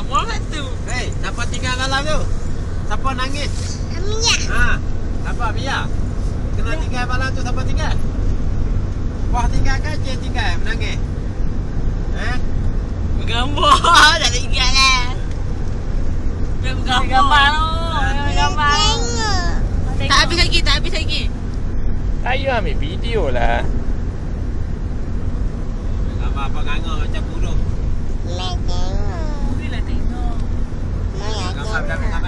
Apa tu? Hei, siapa tinggal dalam tu? Siapa nangis? Amia. Ha, siapa Mia? Kena tinggal malam tu siapa tinggal? Wah tinggal kan Cik tinggal menangis? Eh? Bergambar. Tak tinggal lah. Dia bergambar. Gambar tu. Dia Gambar. Tengok. Tak habis lagi, tak habis lagi. Ayah ambil video lah. Gambar apa nganga macam 来来来。